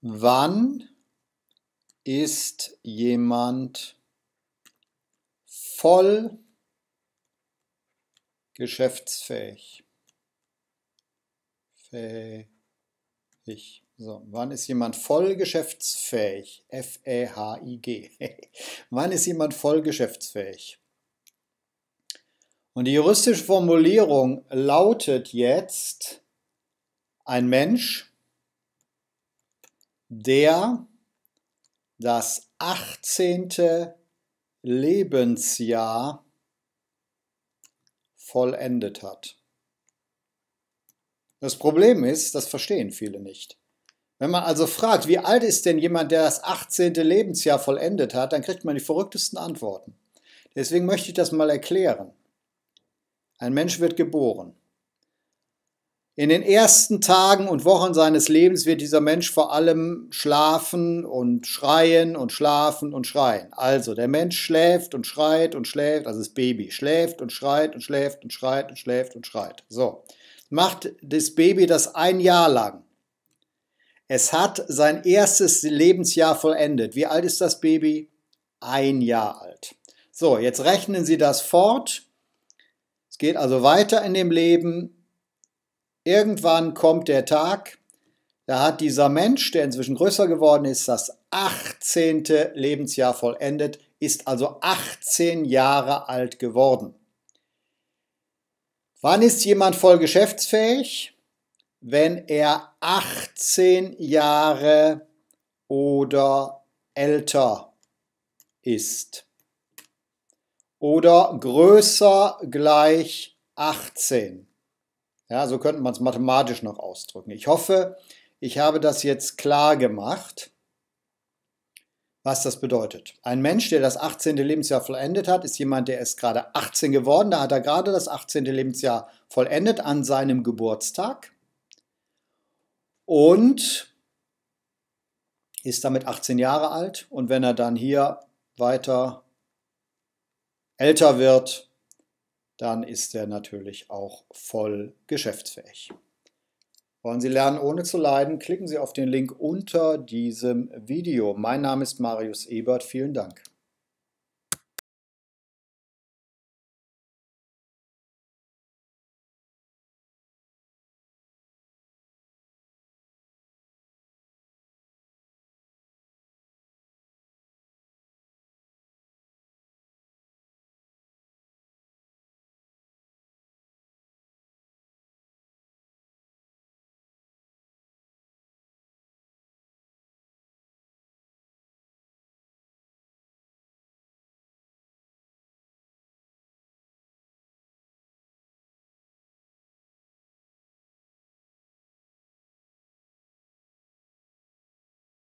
Wann ist jemand voll geschäftsfähig? Fähig. So, wann ist jemand voll geschäftsfähig? F-E-H-I-G. wann ist jemand voll geschäftsfähig? Und die juristische Formulierung lautet jetzt ein Mensch, der das 18. Lebensjahr vollendet hat. Das Problem ist, das verstehen viele nicht. Wenn man also fragt, wie alt ist denn jemand, der das 18. Lebensjahr vollendet hat, dann kriegt man die verrücktesten Antworten. Deswegen möchte ich das mal erklären. Ein Mensch wird geboren. In den ersten Tagen und Wochen seines Lebens wird dieser Mensch vor allem schlafen und schreien und schlafen und schreien. Also der Mensch schläft und schreit und schläft, also das Baby schläft und schreit und schläft und schreit und schläft und schreit. So, macht das Baby das ein Jahr lang. Es hat sein erstes Lebensjahr vollendet. Wie alt ist das Baby? Ein Jahr alt. So, jetzt rechnen Sie das fort. Es geht also weiter in dem Leben. Irgendwann kommt der Tag, da hat dieser Mensch, der inzwischen größer geworden ist, das 18. Lebensjahr vollendet, ist also 18 Jahre alt geworden. Wann ist jemand voll geschäftsfähig? Wenn er 18 Jahre oder älter ist. Oder größer gleich 18. Ja, so könnte man es mathematisch noch ausdrücken. Ich hoffe, ich habe das jetzt klar gemacht, was das bedeutet. Ein Mensch, der das 18. Lebensjahr vollendet hat, ist jemand, der ist gerade 18 geworden. Da hat er gerade das 18. Lebensjahr vollendet an seinem Geburtstag und ist damit 18 Jahre alt. Und wenn er dann hier weiter älter wird, dann ist er natürlich auch voll geschäftsfähig. Wollen Sie lernen ohne zu leiden? Klicken Sie auf den Link unter diesem Video. Mein Name ist Marius Ebert. Vielen Dank.